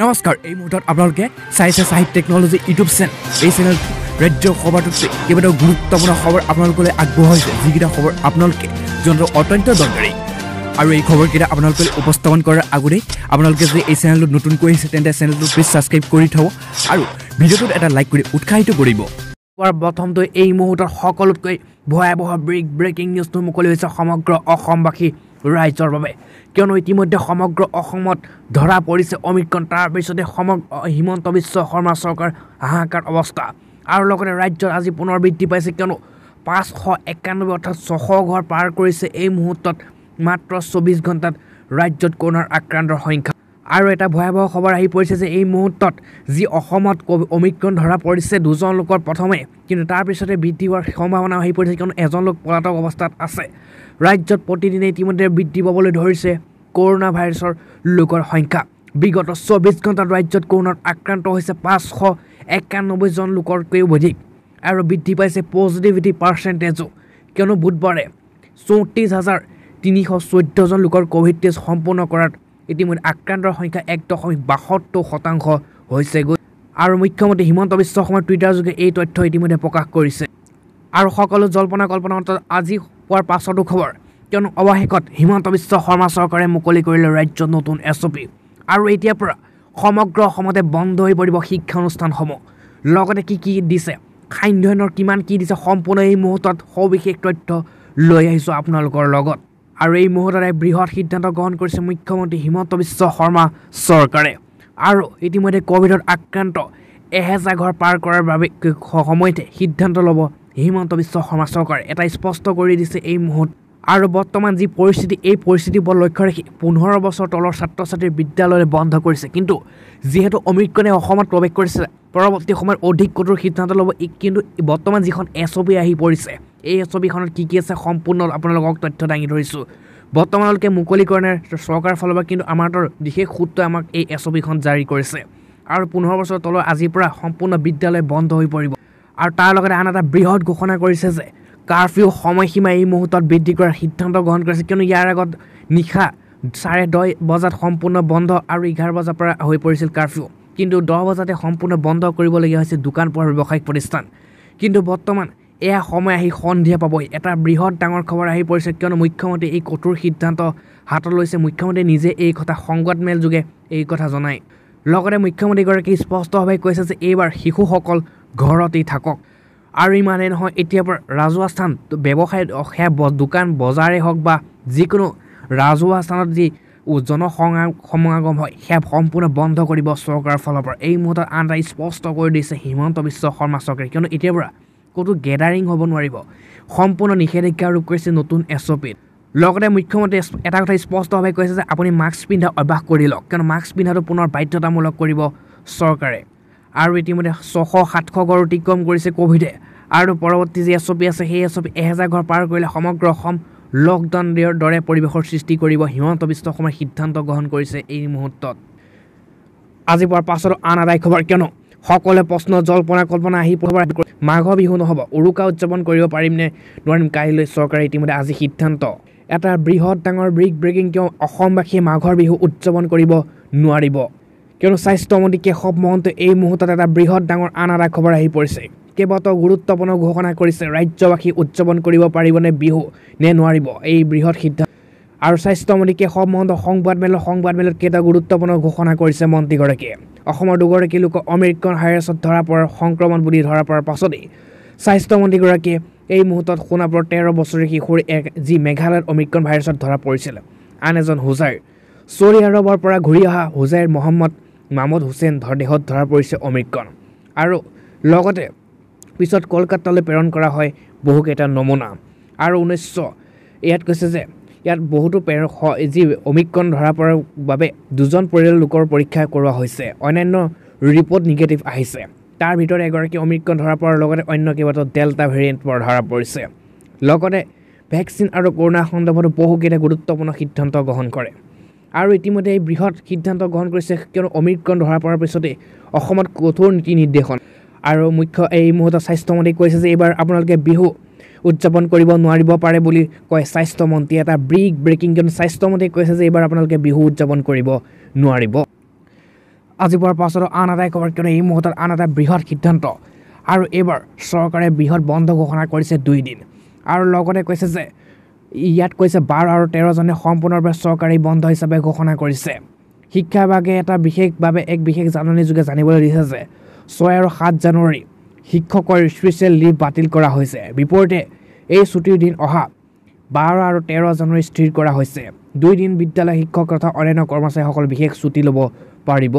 নমস্কাৰ এই মুহূৰ্তত আপোনালোকে চাইছে চাহিব টেকনলজি ইউটিউব চেনেল এই চেনেল ৰাজ্যৰ খবৰটোতকৈ কেইবাটাও গুৰুত্বপূৰ্ণ খবৰ আপোনালোকলৈ আগবঢ়াইছে যিকেইটা খবৰ আপোনালোকে জনাটো অত্যন্ত দৰকাৰী আৰু এই খবৰকেইটা আপোনালোকে উপস্থাপন কৰাৰ আগতেই আপোনালোকে যদি এই চেনেলটোত নতুনকৈ আহিছে তেন্তে চেনেলটো প্লিজ ছাবস্ক্ৰাইব কৰি থ'ব আৰু ভিডিঅ'টোত এটা লাইক কৰি উৎসাহিত কৰিব। প্ৰথমটো এই মুহূৰ্তত সকলোতকৈ ভয়াৱহ ব্ৰেক ব্ৰেকিং নিউজটো মুকলি হৈছে সমগ্ৰ অসমবাসী ৰাইজৰ বাবে। কিয়নো ইতিমধ্যে সমগ্ৰ অসমত ধৰা পৰিছে অমিক্ৰণ তাৰপিছতে সমগ্ৰ হিমন্ত বিশ্ব শৰ্মা চৰকাৰ হাহাকাৰ অৱস্থা। আৰু লগতে ৰাজ্যত আজি পুনৰ বৃদ্ধি পাইছে কিয়নো পাঁচশ একানব্বৈ অৰ্থাৎ ছশ ঘৰ পাৰ কৰিছে এই মুহূৰ্তত মাত্ৰ চৌবিছ ঘণ্টাত ৰাজ্যত কৰোণাৰ আক্ৰান্তৰ সংখ্যা। আৰু এটা ভয়াৱহ খবৰ আহি পৰিছে যে এই মুহূৰ্তত যি অসমত অমিক্ৰণ ধৰা পৰিছে দুজন লোকৰ প্ৰথমে কিন্তু তাৰপিছতে বৃদ্ধি হোৱাৰ সম্ভাৱনা আহি পৰিছে কিয়নো এজন লোক পলাতক অৱস্থাত আছে। ৰাজ্যত প্ৰতিদিনে ইতিমধ্যে বৃদ্ধি পাবলৈ ধৰিছে কৰোণা ভাইৰাছৰ লোকৰ সংখ্যা। বিগত চৌবিছ ঘণ্টাত ৰাজ্যত কৰোণাত আক্ৰান্ত হৈছে পাঁচশ একানব্বৈজন লোকতকৈও অধিক আৰু বৃদ্ধি পাইছে পজিটিভিটি পাৰ্চেণ্টেজো। কিয়নো বুধবাৰে চৌত্ৰিছ হাজাৰ তিনিশ চৈধ্যজন লোকৰ ক'ভিড টেষ্ট সম্পূৰ্ণ কৰাত ইতিমধ্যে আক্ৰান্তৰ সংখ্যা এক দশমিক বাসত্তৰ শতাংশ হৈছেগৈ। আৰু মুখ্যমন্ত্ৰী হিমন্ত বিশ্ব শৰ্মাৰ টুইটাৰ যোগে এই তথ্য ইতিমধ্যে প্ৰকাশ কৰিছে। আৰু সকলো জল্পনা কল্পনা অন্তত আজি পোৱাৰ পাছতো খবৰ। কিয়নো অৱশেষত হিমন্ত বিশ্ব শৰ্মা চৰকাৰে মুকলি কৰিলে ৰাজ্যত নতুন এছ অ' পি। আৰু এতিয়াৰ পৰা সমগ্ৰ অসমতে বন্ধ হৈ পৰিব শিক্ষানুষ্ঠানসমূহ। লগতে কি কি দিছে খাদ্যান্নৰ কিমান কি দিছে সম্পূৰ্ণ এই মুহূৰ্তত সবিশেষ তথ্য লৈ আহিছোঁ আপোনালোকৰ লগত। আৰু এই মুহূৰ্তত বৃহৎ সিদ্ধান্ত গ্ৰহণ কৰিছে মুখ্যমন্ত্ৰী হিমন্ত বিশ্ব শৰ্মা চৰকাৰে। আৰু ইতিমধ্যে ক'ভিডত আক্ৰান্ত এহেজাৰ ঘৰ পাৰ কৰাৰ বাবে সময়তে সিদ্ধান্ত ল'ব হিমন্ত বিশ্ব শৰ্মা চৰকাৰে। এটা স্পষ্ট কৰি দিছে এই মুহূৰ্ত। আৰু বৰ্তমান যি পৰিস্থিতি এই পৰিস্থিতিৰ ওপৰত লক্ষ্য ৰাখি পোন্ধৰ বছৰ তলৰ ছাত্ৰ ছাত্ৰীৰ বিদ্যালয় বন্ধ কৰিছে। কিন্তু যিহেতু অমৃতকণে অসমত প্ৰৱেশ কৰিছে পৰৱৰ্তী সময়ত অধিক কঠোৰ সিদ্ধান্ত ল'ব কিন্তু বৰ্তমান যিখন এছ অ' পি আহি পৰিছে এই পিখনত কি কি আছে সম্পূৰ্ণ আপোনালোকক তথ্য দাঙি ধৰিছোঁ। বৰ্তমানলৈকে মুকলি কৰা নাই চৰকাৰৰ ফালৰ পৰা কিন্তু আমাৰ তাৰ বিশেষ সূত্ৰই আমাক এই এছ অ' পিখন জাৰি কৰিছে। আৰু পোন্ধৰ বছৰ তলৰ আজিৰ পৰা সম্পূৰ্ণ বিদ্যালয় বন্ধ হৈ পৰিব। আৰু তাৰ লগতে আন এটা বৃহৎ ঘোষণা কৰিছে যে কাৰফিউ সময়সীমা এই মুহূৰ্তত বৃদ্ধি কৰাৰ সিদ্ধান্ত গ্ৰহণ কৰিছে। কিয়নো ইয়াৰ আগত নিশা চাৰে দহ বজাত সম্পূৰ্ণ বন্ধ আৰু এঘাৰ বজাৰ পৰা হৈ পৰিছিল কাৰফিউ। কিন্তু দহ বজাতে সম্পূৰ্ণ বন্ধ কৰিবলগীয়া হৈছিল দোকান পোহাৰ ব্যৱসায়িক প্ৰতিষ্ঠান। কিন্তু বৰ্তমান এয়া সময় আহি সন্ধিয়া পাবই। এটা বৃহৎ ডাঙৰ খবৰ আহি পৰিছে কিয়নো মুখ্যমন্ত্ৰীয়ে এই কঠোৰ সিদ্ধান্ত হাতত লৈছে। মুখ্যমন্ত্ৰীয়ে নিজে এই কথা সংবাদমেল যোগে এই কথা জনায়। লগতে মুখ্যমন্ত্ৰীগৰাকীয়ে স্পষ্টভাৱে কৈছে যে এইবাৰ শিশুসকল ঘৰতেই থাকক। আৰু ইমানেই নহয় এতিয়াৰ পৰা ৰাজহুৱা স্থান ব্যৱসায় সেয়া দোকান বজাৰেই হওক বা যিকোনো ৰাজহুৱা স্থানত যি জনসমা সমাগম হয় সেয়া সম্পূৰ্ণ বন্ধ কৰিব চৰকাৰৰ ফালৰ পৰা। এই মুহূৰ্তত আন এটা স্পষ্ট কৰি দিছে হিমন্ত বিশ্ব শৰ্মা চৰকাৰে কিয়নো এতিয়াৰ পৰা ক'তো গেডাৰিং হ'ব নোৱাৰিব। সম্পূৰ্ণ নিষেধাজ্ঞা আৰোপ কৰিছে নতুন এছ অ' পিত লগতে মুখ্যমন্ত্ৰীয়ে এটা কথা স্পষ্টভাৱে কৈছে যে আপুনি মাস্ক পিন্ধা অভ্যাস কৰি লওক কিয়নো মাস্ক পিন্ধাটো পুনৰ বাধ্যতামূলক কৰিব চৰকাৰে। আৰু ইতিমধ্যে ছশ সাতশ ঘৰ অতিক্ৰম কৰিছে ক'ভিডে। আৰু পৰৱৰ্তী যি এছ অ' পি আছে সেই এছ অ' পি এহেজাৰ ঘৰ পাৰ কৰিলে সমগ্ৰ অসম লকডাউন দিয়াৰ দৰে পৰিৱেশৰ সৃষ্টি কৰিব। হিমন্ত বিশ্ব শৰ্মাই সিদ্ধান্ত গ্ৰহণ কৰিছে এই মুহূৰ্তত। আজি পোৱাৰ পাছত আন আদায় খবৰ কিয়নো সকলোৱে প্ৰশ্ন জল্পনা কল্পনা আহি পৰাৰ মাঘৰ বিহু নহ'ব উৰুকা উদযাপন কৰিব পাৰিমনে নোৱাৰিম কাইলৈ চৰকাৰে ইতিমধ্যে আজি সিদ্ধান্ত। এটা বৃহৎ ডাঙৰ ব্ৰেক ব্ৰেকিং কিয় অসমবাসীয়ে মাঘৰ বিহু উদযাপন কৰিব নোৱাৰিব? কিয়নো স্বাস্থ্যমন্ত্ৰী কেশৱ মহন্তই এই মুহূৰ্তত এটা বৃহৎ ডাঙৰ আন এটা খবৰ আহি পৰিছে। কেইবাটাও গুৰুত্বপূৰ্ণ ঘোষণা কৰিছে ৰাজ্যবাসী উদযাপন কৰিব পাৰিবনে বিহু নে নোৱাৰিব? এই বৃহৎ সিদ্ধান্ত আৰু স্বাস্থ্যমন্ত্ৰী কেশৱ মহন্ত সংবাদমেলত সংবাদমেলত কেইটা গুৰুত্বপূৰ্ণ ঘোষণা কৰিছে মন্ত্ৰীগৰাকীয়ে। অসমৰ দুগৰাকী লোকক অমেৰিকান ভাইৰাছত ধৰা পৰাৰ সংক্ৰমণ বুলি ধৰা পৰাৰ পাছতেই স্বাস্থ্যমন্ত্ৰীগৰাকীয়ে এই মুহূৰ্তত সোণাপুৰৰ তেৰ বছৰীয়া শিশুৰ এক যি মেঘালয়ত অমেৰিকান ভাইৰাছত ধৰা পৰিছিল আন এজন হোজাইৰ। চৌৰি আৰৱৰ পৰা ঘূৰি অহা হোজাইৰ মহম্মদ মামুদ হুছেইন দেহত ধৰা পৰিছে অমেৰিকান আৰু লগতে পিছত কলকাতালৈ প্ৰেৰণ কৰা হয় বহুকেইটা নমুনা। আৰু ঊনৈছশ ইয়াত কৈছে যে ইয়াত বহুতো যি অমিক্ৰণ ধৰা পৰাৰ বাবে দুজন পৰিয়ালৰ লোকৰ পৰীক্ষা কৰোৱা হৈছে। অন্যান্য ৰিপৰ্ট নিগেটিভ আহিছে। তাৰ ভিতৰত এগৰাকী অমিক্ৰণ ধৰা পৰাৰ লগতে অন্য কেইবাটাও ডেল্টা ভেৰিয়েণ্ট ধৰা পৰিছে। লগতে ভেকচিন আৰু কৰোণা সন্দৰ্ভতো বহুকেইটা গুৰুত্বপূৰ্ণ সিদ্ধান্ত গ্ৰহণ কৰে। আৰু ইতিমধ্যে এই বৃহৎ সিদ্ধান্ত গ্ৰহণ কৰিছে কিয়নো অমিক্ৰণ ধৰা পৰাৰ পিছতেই অসমত কঠোৰ নীতি নিৰ্দেশন। আৰু মুখ্য এই মুহূৰ্তত স্বাস্থ্যমন্ত্ৰীয়ে কৈছে যে এইবাৰ আপোনালোকে বিহু উদযাপন কৰিব নোৱাৰিব পাৰে বুলি কয় স্বাস্থ্যমন্ত্ৰীয়ে এটা ব্ৰিক ব্ৰেকিং কিয়নো স্বাস্থ্যমন্ত্ৰীয়ে কৈছে যে এইবাৰ আপোনালোকে বিহু উদযাপন কৰিব নোৱাৰিব। আজি পোৱাৰ পাছতো আন এটাই খবৰ কিয়নো এই মুহূৰ্তত আন এটা বৃহৎ সিদ্ধান্ত। আৰু এইবাৰ চৰকাৰে বৃহৎ বন্ধ ঘোষণা কৰিছে দুই দিন। আৰু লগতে কৈছে যে ইয়াত কৈছে বাৰ আৰু তেৰজনে সম্পূৰ্ণৰূপে চৰকাৰী বন্ধ হিচাপে ঘোষণা কৰিছে। শিক্ষা বিভাগে এটা বিশেষভাৱে এক বিশেষ জাননী যোগে জানিবলৈ দিছে যে ছয় আৰু সাত জানুৱাৰী শিক্ষকৰ স্পেচিয়েল লিভ বাতিল কৰা হৈছে। বিপৰীতে এই ছুটিৰ দিন অহা বাৰ আৰু তেৰ জানুৱাৰী স্থিৰ কৰা হৈছে। দুই দিন বিদ্যালয় শিক্ষক তথা অন্যান্য কৰ্মচাৰীসকল বিশেষ ছুটি ল'ব পাৰিব।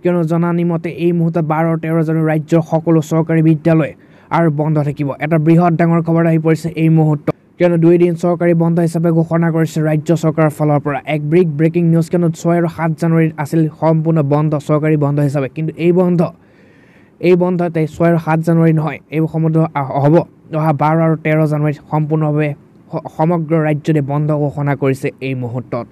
কিয়নো জনানী মতে এই মুহূৰ্তত বাৰ আৰু তেৰ জানুৱাৰী ৰাজ্যৰ সকলো চৰকাৰী বিদ্যালয় আৰু বন্ধ থাকিব। এটা বৃহৎ ডাঙৰ খবৰ আহি পৰিছে এই মুহূৰ্তত। কিয়নো দুই দিন চৰকাৰী বন্ধ হিচাপে ঘোষণা কৰিছে ৰাজ্য চৰকাৰৰ ফালৰ পৰা। এক ব্ৰিক ব্ৰেকিং নিউজ কিয়নো ছয় আৰু সাত জানুৱাৰীত আছিল সম্পূৰ্ণ বন্ধ চৰকাৰী বন্ধ হিচাপে। কিন্তু এই বন্ধ এই বন্ধতে ছয় আৰু সাত জানুৱাৰী নহয় এই সমুদ্ৰ হ'ব। অহা বাৰ আৰু তেৰ জানুৱাৰীত সম্পূৰ্ণভাৱে সমগ্ৰ ৰাজ্যতে বন্ধ ঘোষণা কৰিছে এই মুহূৰ্তত।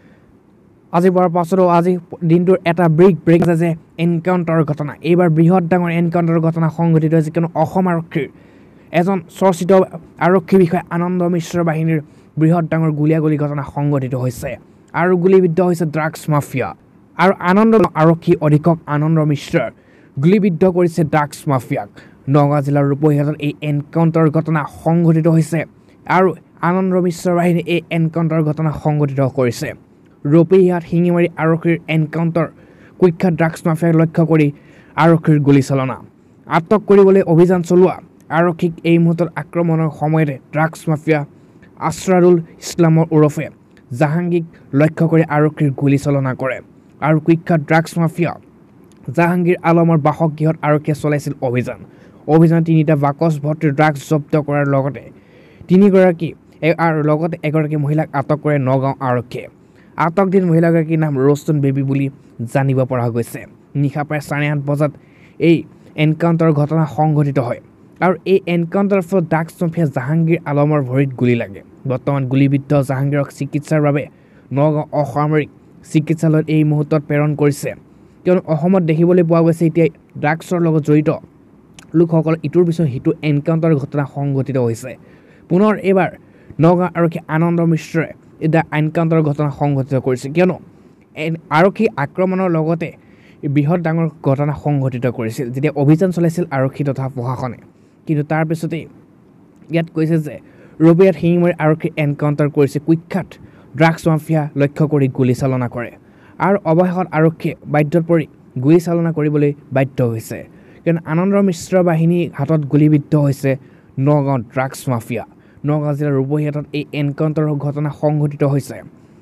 আজি পোৱাৰ পাছতো আজি দিনটোৰ এটা ব্ৰেক ব্ৰেক আছে যে এনকাউণ্টাৰৰ ঘটনা। এইবাৰ বৃহৎ ডাঙৰ এনকাউণ্টাৰৰ ঘটনা সংঘটিত হৈছে কিয়নো অসম আৰক্ষীৰ এজন চৰ্চিত আৰক্ষী বিষয়া আনন্দ মিশ্ৰ বাহিনীৰ বৃহৎ ডাঙৰ গুলীয়াগুলী ঘটনা সংঘটিত হৈছে আৰু গুলীবিদ্ধ হৈছে ড্ৰাগছ মাফিয়া আৰু আনন্দ আৰক্ষী অধীক্ষক আনন্দ মিশ্ৰৰ। গুলীবিদ্ধ কৰিছে ড্ৰাগছ মাফিয়াক। নগাঁও জিলাৰ ৰূপহীহাটত এই এনকাউণ্টাৰ ঘটনা সংঘটিত হৈছে আৰু আনন্দ মিশ্ৰ বাহিনীয়ে এই এনকাউণ্টাৰ ঘটনা সংঘটিত কৰিছে। ৰূপহীহাট শিঙিমাৰী আৰক্ষীৰ এনকাউণ্টাৰ কুখ্যাত ড্ৰাগছ মাফিয়াক লক্ষ্য কৰি আৰক্ষীৰ গুলীচালনা আটক কৰিবলৈ অভিযান চলোৱা আৰক্ষীক এই মুহূৰ্তত আক্ৰমণৰ সময়তে ড্ৰাগছ মাফিয়া আছৰাৰুল ইছলামৰ ওৰফে জাহাংগীক লক্ষ্য কৰি আৰক্ষীৰ গুলীচালনা কৰে আৰু কুখ্যাত ড্ৰাগছ মাফিয়া জাহাংগীৰ আলমৰ বাসগৃহত আৰক্ষীয়ে চলাইছিল অভিযান। অভিযান তিনিটা বাকচ ভৰ্তি ড্ৰাগছ জব্দ কৰাৰ লগতে তিনিগৰাকী আৰু লগতে এগৰাকী মহিলাক আটক কৰে নগাঁও আৰক্ষীয়ে। আটক দিন মহিলাগৰাকীৰ নাম ৰষ্টুন বেবী বুলি জানিব পৰা গৈছে। নিশা প্ৰায় চাৰে আঠ বজাত এই এনকাউণ্টাৰ ঘটনা সংঘটিত হয় আৰু এই এনকাউণ্টাৰৰ ফলত ড্ৰাগছ মাফিয়া জাহাংগীৰ আলমৰ ভৰিত গুলী লাগে। বৰ্তমান গুলীবিদ্ধ জাহাংগীৰক চিকিৎসাৰ বাবে নগাঁও অসামৰিক চিকিৎসালয়ত এই মুহূৰ্তত প্ৰেৰণ কৰিছে। কিয়নো অসমত দেখিবলৈ পোৱা গৈছে এতিয়া ড্ৰাগছৰ লগত জড়িত লোকসকল ইটোৰ পিছত সিটো এনকাউণ্টাৰ ঘটনা সংঘটিত হৈছে। পুনৰ এইবাৰ নগাঁও আৰক্ষী আনন্দ মিশ্ৰই এতিয়া এনকাউণ্টাৰ ঘটনা সংঘটিত কৰিছে। কিয়নো আৰক্ষী আক্ৰমণৰ লগতে বৃহৎ ডাঙৰ ঘটনা সংঘটিত কৰিছিল যেতিয়া অভিযান চলাইছিল আৰক্ষী তথা প্ৰশাসনে। কিন্তু তাৰপিছতেই ইয়াত কৈছে যে ৰবিয়াত শিঙিমাৰী আৰক্ষী এনকাউণ্টাৰ কৰিছে। কুখ্যাত ড্ৰাগছ মাফিয়া লক্ষ্য কৰি গুলীচালনা কৰে। আৰু অৱশেষত আৰক্ষীয়ে বাধ্যত পৰি গুলীচালনা কৰিবলৈ বাধ্য হৈছে। কিয়নো আনন্দ মিশ্ৰ বাহিনীৰ হাতত গুলীবিদ্ধ হৈছে নগাঁও ড্ৰাগছ মাফিয়া। নগাঁও জিলাৰ ৰূপহীহাটত এই এনকাউণ্টাৰৰ ঘটনা সংঘটিত হৈছে।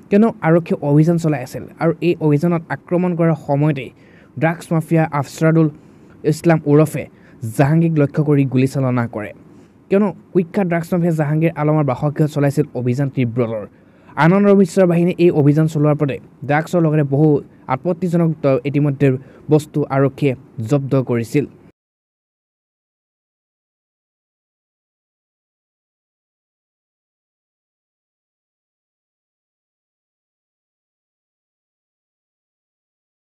কিয়নো আৰক্ষীয়ে অভিযান চলাই আছিল আৰু এই অভিযানত আক্ৰমণ কৰাৰ সময়তেই ড্ৰাগছ মাফিয়া আফছৰাদুল ইছলাম ওৰফে জাহাংগীক লক্ষ্য কৰি গুলীচালনা কৰে। কিয়নো কুখ্যাত ড্ৰাগছ মাফিয়া জাহাংগীৰ আলমৰ বাসগৃহত চলাইছিল অভিযান তীব্ৰতৰ। আনন্দ মিশ্ৰ বাহিনীয়ে এই অভিযান চলোৱাৰ পৰাই ড্ৰাগছৰ লগতে বহু আপত্তিজনক ইতিমধ্যে বস্তু আৰক্ষীয়ে জব্দ কৰিছিল।